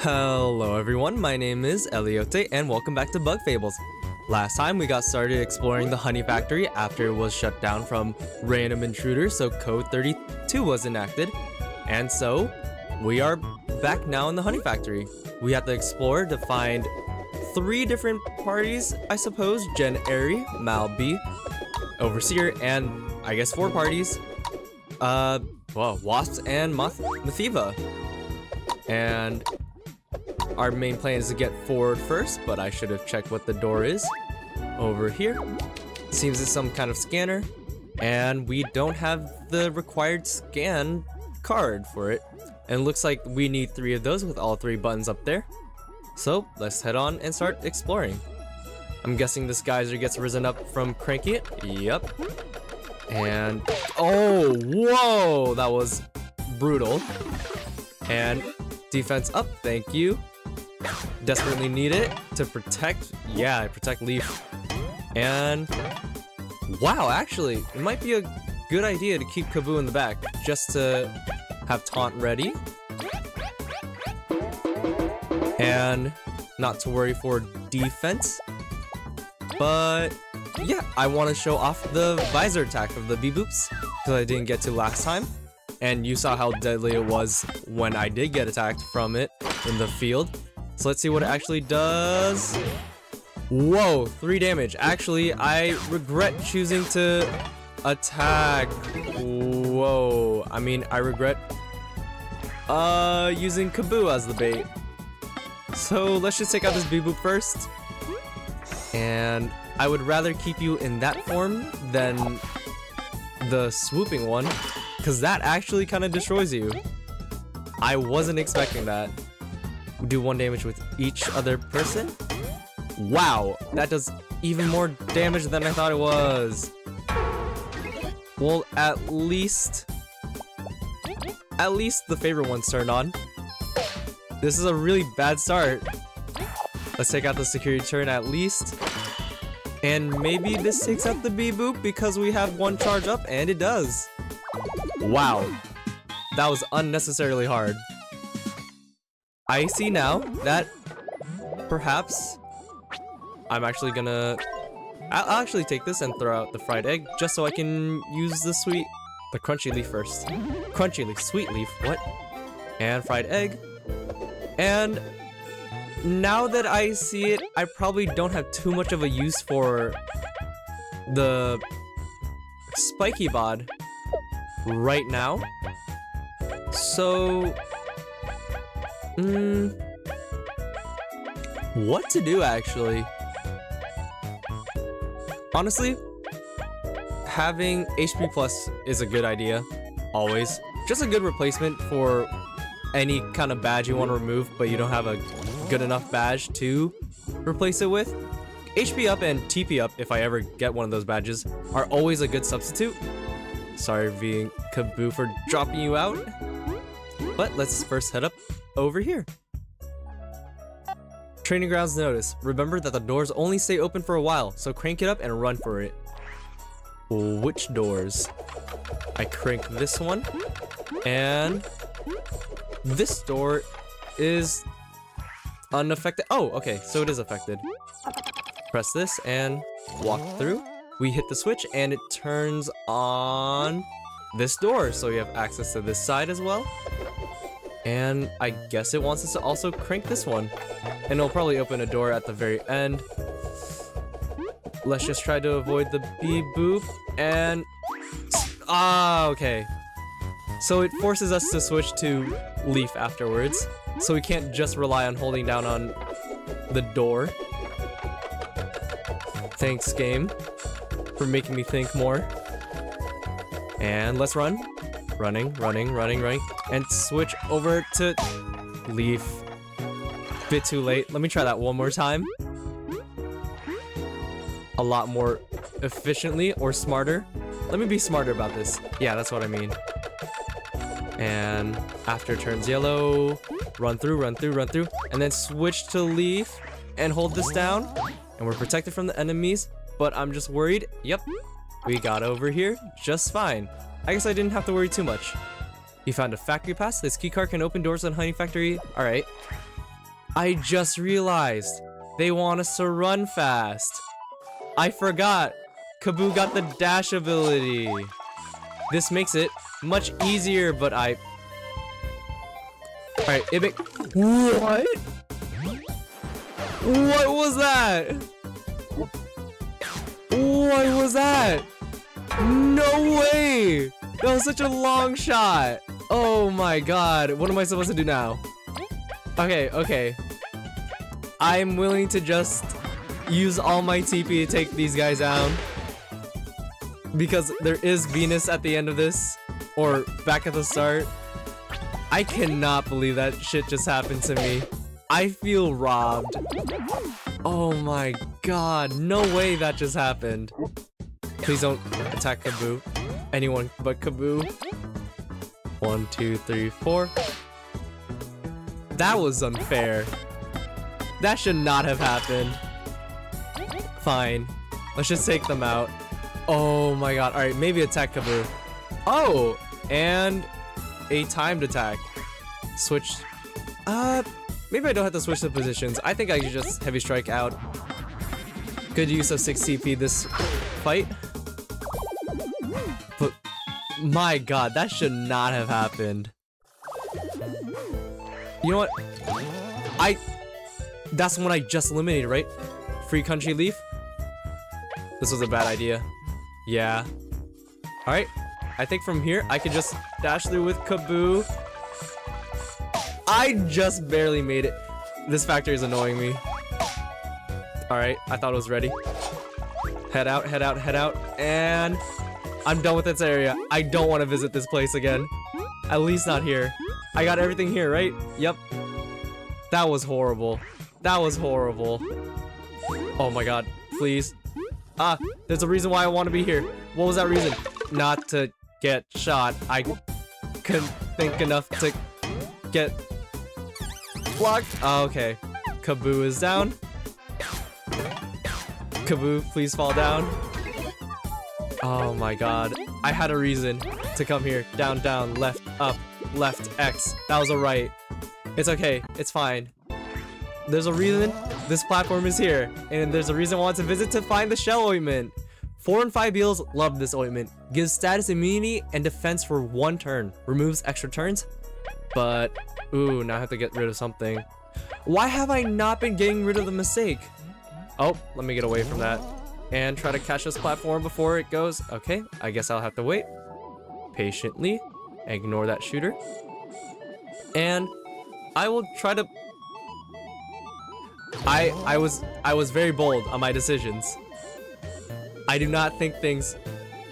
Hello everyone, my name is Elliott and welcome back to Bug Fables. Last time we got started exploring the honey factory after it was shut down from random intruders so code 32 was enacted. And so we are back now in the honey factory. We have to explore to find three different parties, I suppose. Gen Eri, Mal B, Overseer, and I guess four parties. Uh, well, Wasps and Moth Mothiva. And our main plan is to get forward first, but I should have checked what the door is. Over here. Seems it's some kind of scanner. And we don't have the required scan card for it. And looks like we need three of those with all three buttons up there. So let's head on and start exploring. I'm guessing this geyser gets risen up from cranking it. Yep. And, oh, whoa, that was brutal. And defense up, thank you. Desperately need it to protect, yeah, protect Leif. And, wow, actually, it might be a good idea to keep Kabbu in the back, just to have Taunt ready. And not to worry for defense. But yeah, I want to show off the visor attack of the Bee-Boops because I didn't get to last time. And you saw how deadly it was when I did get attacked from it in the field. So let's see what it actually does. Whoa, three damage. Actually, I regret choosing to attack. Whoa, I mean, I regret uh, using Kabbu as the bait. So let's just take out this Bee-Boop first. And I would rather keep you in that form than the swooping one, because that actually kind of destroys you. I wasn't expecting that. Do one damage with each other person? Wow, that does even more damage than I thought it was. Well, at least... At least the favorite one's turned on. This is a really bad start. Let's take out the security turn at least. And maybe this takes out the Bee-Boop because we have one charge up, and it does. Wow. That was unnecessarily hard. I see now that perhaps I'm actually gonna... I'll actually take this and throw out the fried egg just so I can use the sweet... The crunchy leaf first. Crunchy leaf, sweet leaf, what? And fried egg. And now that I see it, I probably don't have too much of a use for the spiky bod right now. So, mm, what to do actually? Honestly, having HP plus is a good idea, always. Just a good replacement for any kind of badge you want to remove, but you don't have a good enough badge to replace it with. HP up and TP up, if I ever get one of those badges, are always a good substitute. Sorry being Kabbu for dropping you out. But let's first head up over here. Training grounds notice. Remember that the doors only stay open for a while, so crank it up and run for it. Which doors? I crank this one, and this door is unaffected. Oh, okay, so it is affected. Press this and walk through. We hit the switch and it turns on this door, so we have access to this side as well. And I guess it wants us to also crank this one. And it'll probably open a door at the very end. Let's just try to avoid the Bee-Boop and... Ah, okay. So it forces us to switch to Leif afterwards. So we can't just rely on holding down on the door. Thanks, game, for making me think more. And let's run. Running, running, running, running. And switch over to Leif. Bit too late. Let me try that one more time. A lot more efficiently or smarter. Let me be smarter about this. Yeah, that's what I mean. And after turns yellow, run through, run through, run through, and then switch to Leif and hold this down. And we're protected from the enemies, but I'm just worried. Yep, we got over here just fine. I guess I didn't have to worry too much. You found a factory pass. This keycard can open doors on Honey Factory. All right. I just realized they want us to run fast. I forgot. Kabbu got the dash ability. This makes it much easier, but I... Alright, it. What? What was that? What was that? No way! That was such a long shot. Oh my god. What am I supposed to do now? Okay, okay. I'm willing to just use all my TP to take these guys down. Because there is Venus at the end of this. Or back at the start. I cannot believe that shit just happened to me. I feel robbed. Oh my god. No way that just happened. Please don't attack Kabbu. Anyone but Kabbu. One, two, three, four. That was unfair. That should not have happened. Fine. Let's just take them out. Oh my god. Alright, maybe attack Kabbu. Oh! And a timed attack. Switch. Uh, maybe I don't have to switch the positions. I think I could just heavy strike out. Good use of 6 CP this fight. But my god, that should not have happened. You know what? I... That's the one I just eliminated, right? Free Country Leaf? This was a bad idea. Yeah. Alright. I think from here, I could just dash through with Kabbu. I just barely made it. This factory is annoying me. Alright, I thought it was ready. Head out, head out, head out, and... I'm done with this area. I don't want to visit this place again. At least not here. I got everything here, right? Yep. That was horrible. That was horrible. Oh my god. Please. Ah, there's a reason why I want to be here. What was that reason? Not to get shot. I couldn't think enough to get blocked. Oh, okay. Kabbu is down. Kabbu, please fall down. Oh my god. I had a reason to come here. Down, down, left, up, left, X. That was a right. It's okay. It's fine. There's a reason this platform is here. And there's a reason I want to visit to find the shell ointment. 4 and 5 beetles love this ointment. Gives status immunity and defense for one turn. Removes extra turns. But, ooh, now I have to get rid of something. Why have I not been getting rid of the mistake? Oh, let me get away from that. And try to catch this platform before it goes. Okay, I guess I'll have to wait. Patiently. Ignore that shooter. And I will try to... I I was I was very bold on my decisions. I do not think things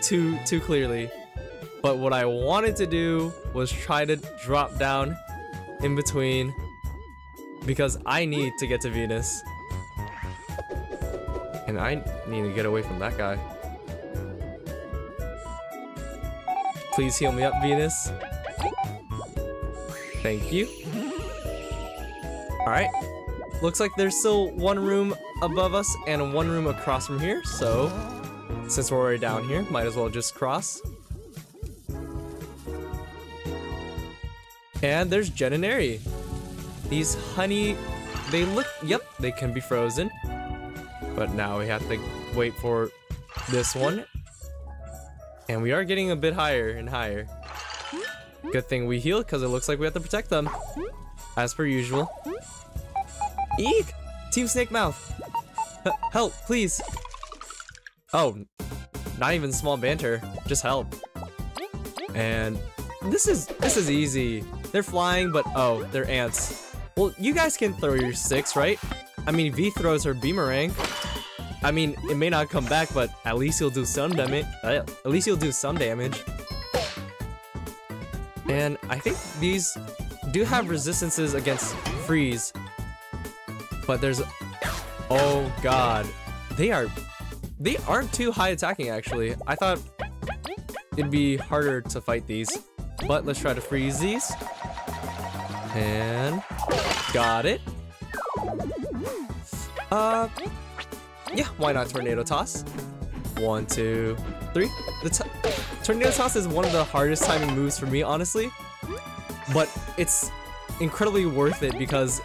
too too clearly. But what I wanted to do was try to drop down in between because I need to get to Venus. And I need to get away from that guy. Please heal me up, Venus. Thank you. Alright. Looks like there's still one room above us and one room across from here, so since we're already down here, might as well just cross. And there's Gen and Eri. These honey, they look, yep, they can be frozen. But now we have to wait for this one. And we are getting a bit higher and higher. Good thing we heal because it looks like we have to protect them. As per usual. Eek! Team Snake Mouth! H help, please! Oh, not even small banter, just help. And this is this is easy. They're flying, but oh, they're ants. Well, you guys can throw your six, right? I mean, Vi throws her Beemerang. I mean, it may not come back, but at least you'll do some damage. Uh, at least you'll do some damage. And I think these do have resistances against freeze. But there's... Oh god. They are... They aren't too high attacking, actually. I thought it'd be harder to fight these. But let's try to freeze these. And... Got it. Uh, yeah, why not Tornado Toss? One, two, three. The Tornado Toss is one of the hardest timing moves for me, honestly. But it's incredibly worth it because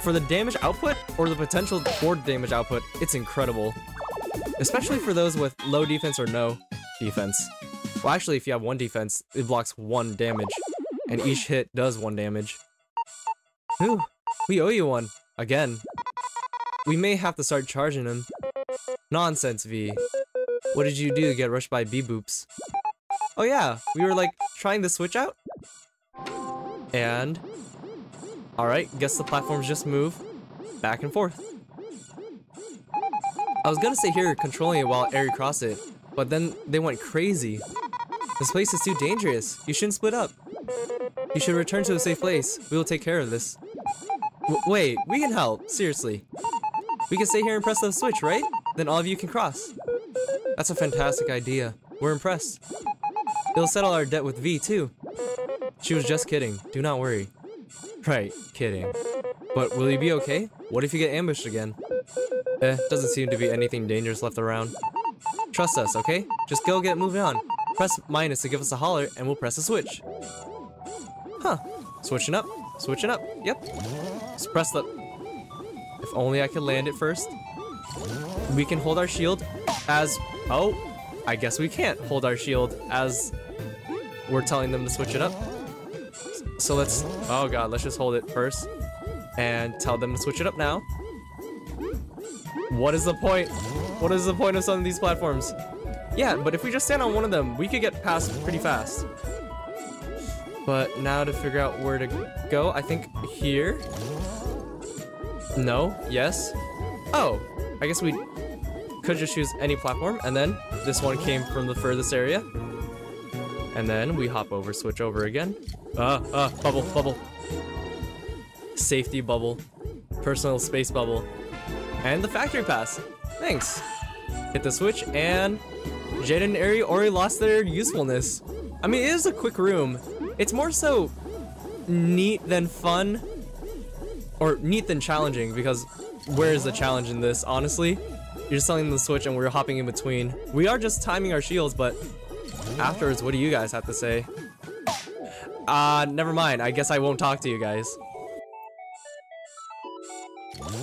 for the damage output or the potential for damage output, it's incredible. Especially for those with low defense or no defense. Well, actually, if you have one defense, it blocks one damage, and each hit does one damage. Whew, we owe you one. Again. We may have to start charging him. Nonsense, Vi. What did you do to get rushed by Bee-Boops? Oh yeah, we were like trying to switch out? And... Alright, guess the platforms just move back and forth. I was gonna stay here controlling it while Eri crossed it, but then they went crazy. This place is too dangerous. You shouldn't split up. You should return to a safe place. We will take care of this. W wait, we can help. Seriously. We can stay here and press the switch, right? Then all of you can cross. That's a fantastic idea. We're impressed. It'll settle our debt with Vi, too. She was just kidding. Do not worry. Right, kidding. But will you be okay? What if you get ambushed again? Eh, doesn't seem to be anything dangerous left around. Trust us, okay? Just go get moving on. Press minus to give us a holler, and we'll press a switch. Huh. Switching up. Switching up. Yep. Just press the... If only I could land it first. We can hold our shield as... Oh, I guess we can't hold our shield as we're telling them to switch it up. So let's... Oh god, let's just hold it first. And tell them to switch it up now. What is the point? What is the point of some of these platforms? Yeah, but if we just stand on one of them, we could get past pretty fast. But now to figure out where to go, I think here? No? Yes? Oh, I guess we could just choose any platform, and then this one came from the furthest area. And then we hop over, switch over again. Ah, uh, uh, bubble, bubble. Safety bubble. Personal space bubble. And the factory pass. Thanks. Hit the switch, and Jade and Eri already lost their usefulness. I mean, it is a quick room. It's more so neat than fun. Or neat than challenging, because where is the challenge in this, honestly? You're selling the switch and we're hopping in between. We are just timing our shields, but afterwards, what do you guys have to say? Uh, never mind. I guess I won't talk to you guys.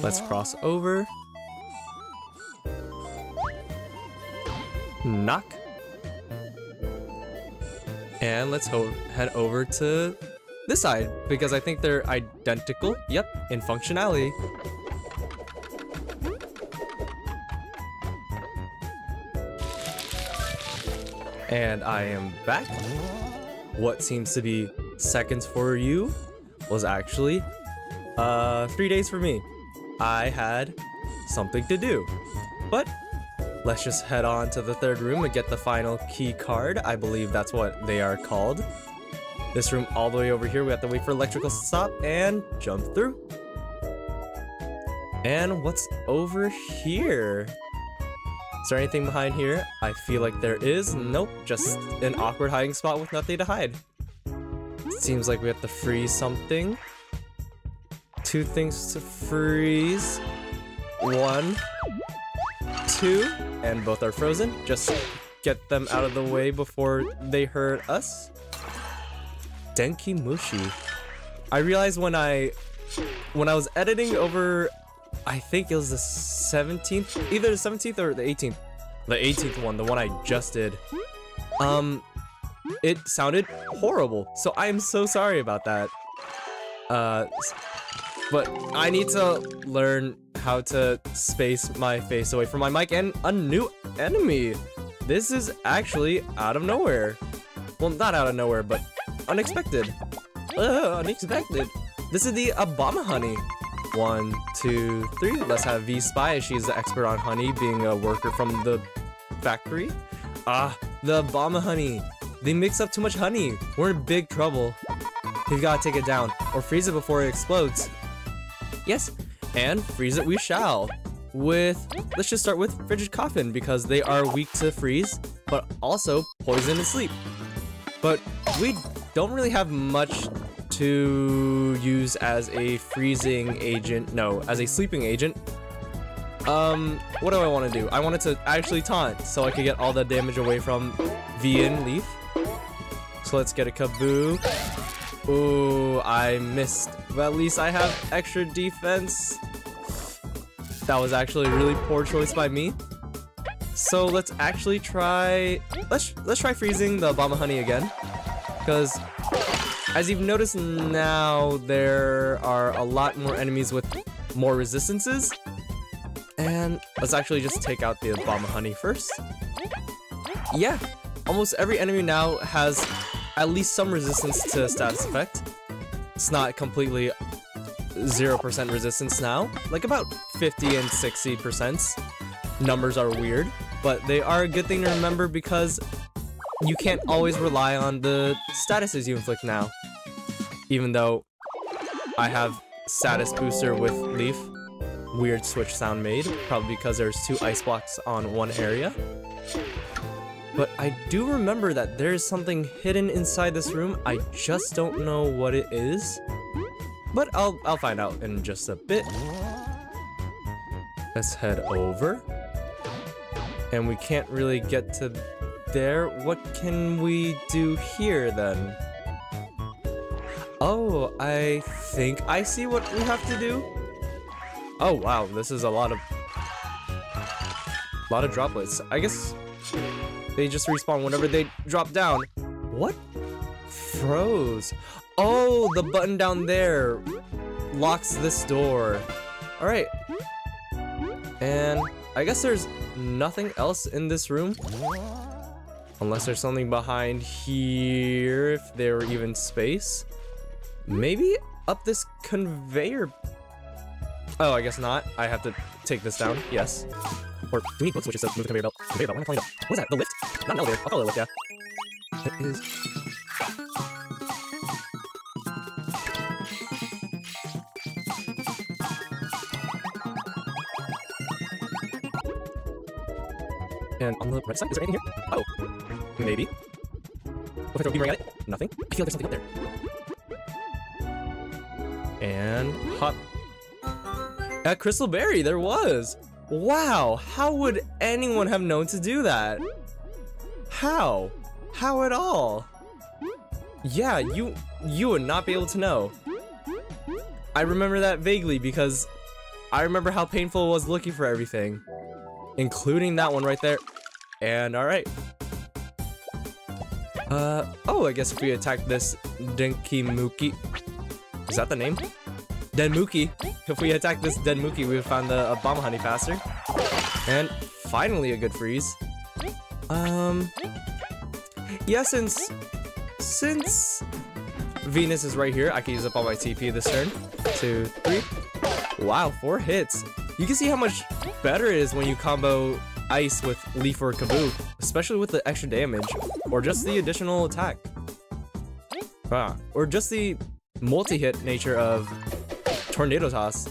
Let's cross over. Knock. And let's head over to this side, because I think they're identical, yep, in functionality. And I am back. What seems to be seconds for you was actually uh, three days for me. I had something to do. But Let's just head on to the third room and get the final key card. I believe that's what they are called. This room all the way over here, we have to wait for electrical to stop and jump through. And what's over here? Is there anything behind here? I feel like there is. Nope, just an awkward hiding spot with nothing to hide. Seems like we have to freeze something. Two things to freeze. One, two, and both are frozen. Just get them out of the way before they hurt us. Denki Mushi. I realized when I when I was editing over I think it was the 17th, either the 17th or the 18th. The 18th one, the one I just did. Um it sounded horrible. So I am so sorry about that. Uh but I need to learn how to space my face away from my mic and a new enemy. This is actually out of nowhere. Well, not out of nowhere, but unexpected. Uh, unexpected. This is the Abomihoney. One, two, three. Let's have Vi Spy. She's the expert on honey, being a worker from the factory. Ah, the Abomihoney. They mix up too much honey. We're in big trouble. We've got to take it down, or freeze it before it explodes. Yes, and freeze it we shall. With, let's just start with Frigid Coffin because they are weak to freeze, but also poison and sleep. But we don't really have much to use as a freezing agent, no, as a sleeping agent. Um, what do I want to do? I wanted to actually taunt so I could get all that damage away from Vi and Leif. So let's get a Kabbu. Ooh, I missed. But at least I have extra defense. That was actually a really poor choice by me. So let's actually try... Let's, let's try freezing the Abomihoney again. Because as you've noticed now, there are a lot more enemies with more resistances. And let's actually just take out the Abomihoney first. Yeah, almost every enemy now has at least some resistance to status effect. It's not completely 0% resistance now, like about 50 and 60%. Numbers are weird, but they are a good thing to remember because you can't always rely on the statuses you inflict now. Even though I have status booster with Leif, weird switch sound made, probably because there's two ice blocks on one area. But I do remember that there is something hidden inside this room, I just don't know what it is. But I'll, I'll find out in just a bit. Let's head over. And we can't really get to there. What can we do here then? Oh, I think I see what we have to do. Oh wow, this is a lot of a lot of droplets. I guess they just respawn whenever they drop down. What? Froze. Oh, the button down there locks this door. Alright. And I guess there's nothing else in this room. Unless there's something behind here, if there were even space. Maybe up this conveyor. Oh, I guess not. I have to take this down. Yes. Or do we need book switches to move the conveyor belt? Conveyor belt, what am I calling it? What is that? The lift? Not an elevator. I'll call it a lift, yeah. It is... And on the right side, is there anything here? Oh, maybe. What If I throw a beam at it, nothing. I feel like there's something up there. And hot. At Crystal Berry, there was. Wow, how would anyone have known to do that? How? How at all? Yeah, you you would not be able to know. I remember that vaguely because I remember how painful it was looking for everything. Including that one right there. And alright. Uh, oh, I guess if we attack this Denkimuki... Is that the name? Denmuki. If we attack this Denmuki, we would find the Abomihoney faster. And finally a good freeze. Um... Yeah, since... Since... Venus is right here, I can use up all my TP this turn. Two, three. Wow, four hits. You can see how much better it is when you combo Ice with Leif or Kabbu, especially with the extra damage, or just the additional attack. Ah, or just the multi-hit nature of Tornado Toss.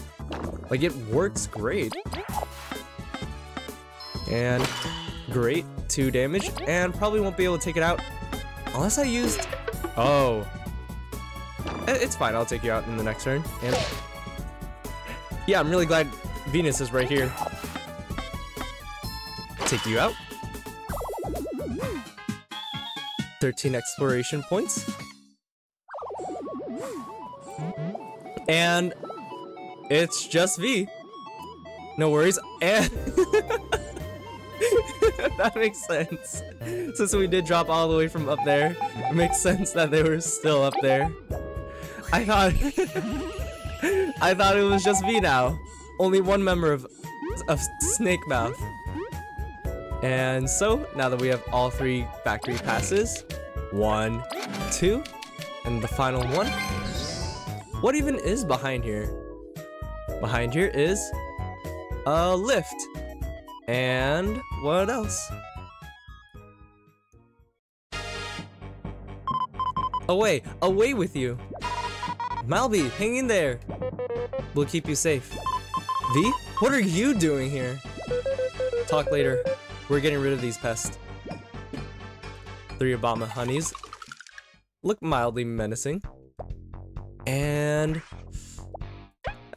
Like, it works great. And great, 2 damage, and probably won't be able to take it out unless I used... Oh. It's fine, I'll take you out in the next turn. And yeah, I'm really glad Venus is right here. Take you out. 13 exploration points. And it's just Vi. No worries. And that makes sense. Since we did drop all the way from up there, it makes sense that they were still up there. I thought I thought it was just Vi now. Only one member of, of Snake Mouth. And so, now that we have all three factory passes, one, two, and the final one, what even is behind here? Behind here is a lift. And what else? Away, away with you. Malbee, hang in there. We'll keep you safe. Vi, what are you doing here? Talk later. We're getting rid of these pests. Three Abomihoneys. Look mildly menacing. And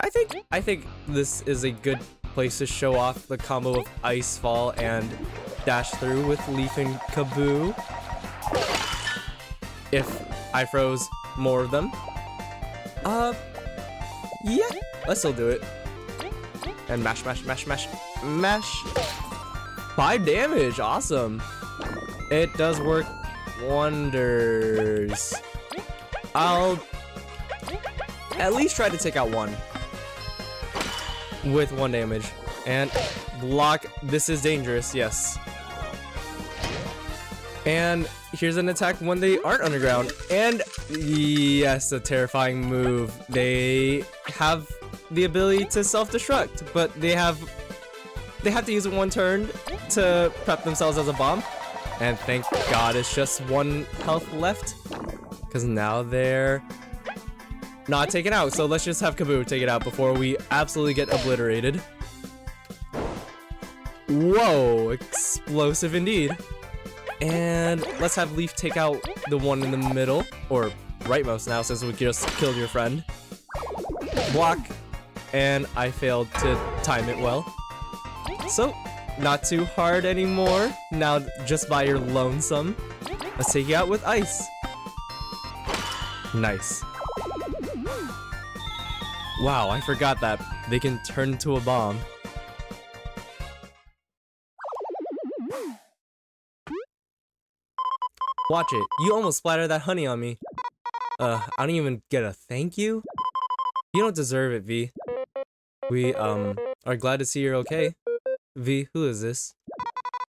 I think I think this is a good place to show off the combo of Ice Fall and Dash Through with Leif and Kabbu. If I froze more of them. Uh, yeah, let's still do it. And mash, mash, mash, mash, mash. Five damage, awesome. It does work wonders. I'll at least try to take out one with one damage. And block, this is dangerous, yes. And here's an attack when they aren't underground. And yes, a terrifying move. They have the ability to self-destruct, but they have they have to use it one turn to prep themselves as a bomb. And thank god it's just one health left. Because now they're not taken out. So let's just have Kabbu take it out before we absolutely get obliterated. Whoa, explosive indeed. And let's have Leif take out the one in the middle, or rightmost now since we just killed your friend. Block, and I failed to time it well. So, not too hard anymore, now just by your lonesome. Let's take you out with ice. Nice. Wow, I forgot that they can turn into a bomb. Watch it. You almost splattered that honey on me. Uh, I don't even get a thank you? You don't deserve it, Vi. We, um, are glad to see you're okay. Vi, who is this?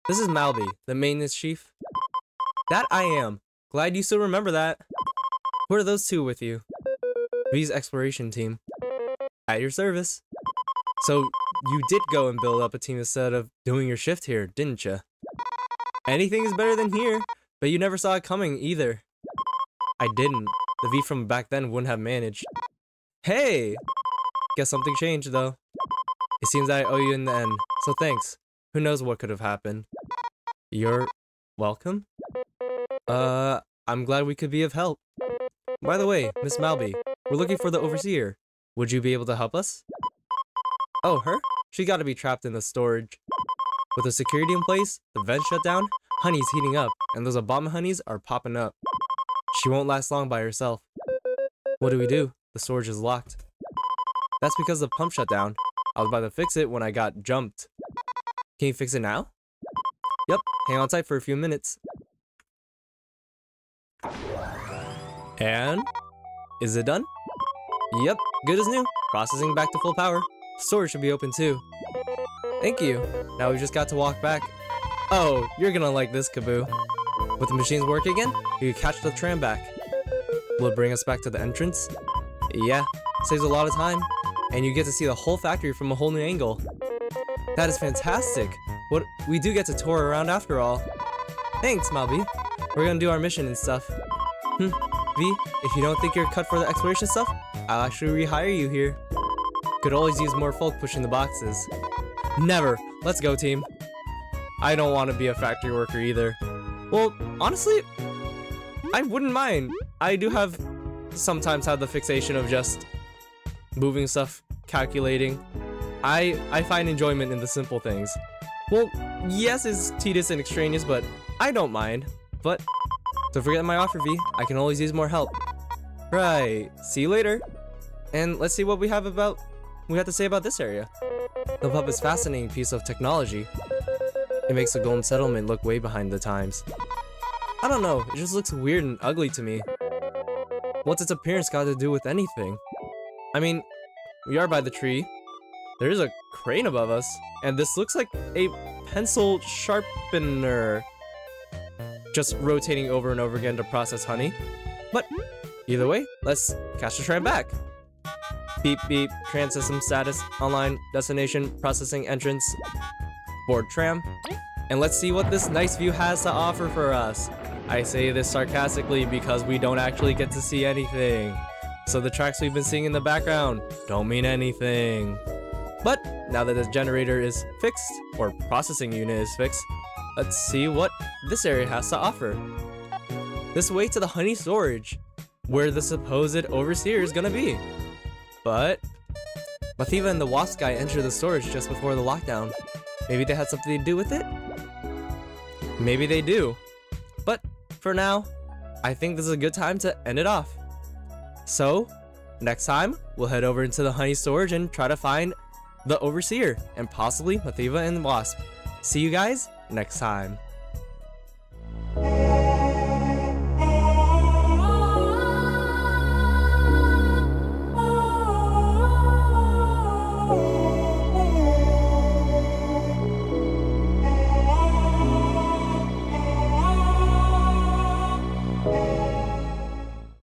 This is Malbee, the maintenance chief. That I am. Glad you still remember that. Who are those two with you? Vi's exploration team. At your service. So, you did go and build up a team instead of doing your shift here, didn't you? Anything is better than here. But you never saw it coming either. I didn't. The Vi from back then wouldn't have managed. Hey! Guess something changed though. It seems I owe you in the end, so thanks. Who knows what could have happened. You're welcome? Uh, I'm glad we could be of help. By the way, Miss Malbee, we're looking for the Overseer. Would you be able to help us? Oh, her? She gotta be trapped in the storage. With the security in place, the vent shut down, Honey's heating up, and those Abomihoneys are popping up. She won't last long by herself. What do we do? The storage is locked. That's because the pump shut down. I was about to fix it when I got jumped. Can you fix it now? Yep, hang on tight for a few minutes. And? Is it done? Yep, good as new. Processing back to full power. Storage should be open too. Thank you. Now we've just got to walk back. Oh, you're gonna like this, Kabbu. With the machines working again, you can catch the tram back. Will it bring us back to the entrance? Yeah, saves a lot of time, and you get to see the whole factory from a whole new angle. That is fantastic. What we do get to tour around after all. Thanks, Malbee. We're gonna do our mission and stuff. Hmm, Vi, if you don't think you're cut for the exploration stuff, I'll actually rehire you here. Could always use more folk pushing the boxes. Never. Let's go, team. I don't want to be a factory worker either. Well, honestly, I wouldn't mind. I do have sometimes have the fixation of just moving stuff, calculating. I I find enjoyment in the simple things. Well, yes, it's tedious and extraneous, but I don't mind. But don't forget my offer, Vi. I can always use more help. Right. See you later. And let's see what we have about we have to say about this area. The pub is fascinating piece of technology. It makes the Golden Settlement look way behind the times. I don't know, it just looks weird and ugly to me. What's its appearance got to do with anything? I mean, we are by the tree. There is a crane above us, and this looks like a pencil sharpener. Just rotating over and over again to process honey. But either way, let's catch the train back. Beep beep, train system status, online, destination, processing entrance, board tram. And let's see what this nice view has to offer for us. I say this sarcastically because we don't actually get to see anything. So the tracks we've been seeing in the background don't mean anything. But now that the generator is fixed, or processing unit is fixed, let's see what this area has to offer. This way to the honey storage, where the supposed overseer is gonna be. But Mothiva and the wasp guy entered the storage just before the lockdown. Maybe they had something to do with it? Maybe they do. But for now, I think this is a good time to end it off. So, next time, we'll head over into the honey storage and try to find the Overseer, and possibly Mothiva and the Wasp. See you guys next time.